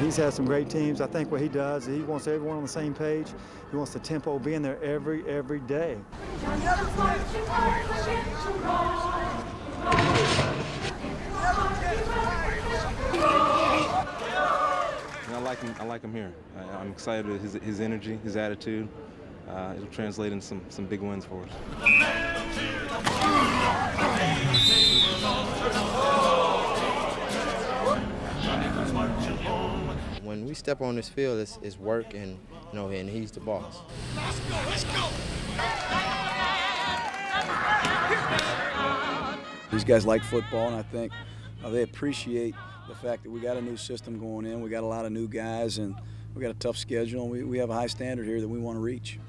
he's had some great teams. I think what he does, he wants everyone on the same page. He wants the tempo being there every, every day. I like him. I like him here. I, am excited with his, his energy, his attitude. Uh, it'll translate into some some big wins for us. When we step on this field, it's, it's work, and you know, and he's the boss. Let's go! Let's go! These guys like football, and I think uh, they appreciate the fact that we got a new system going in. We got a lot of new guys, and we got a tough schedule, and we, we have a high standard here that we want to reach.